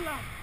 Allah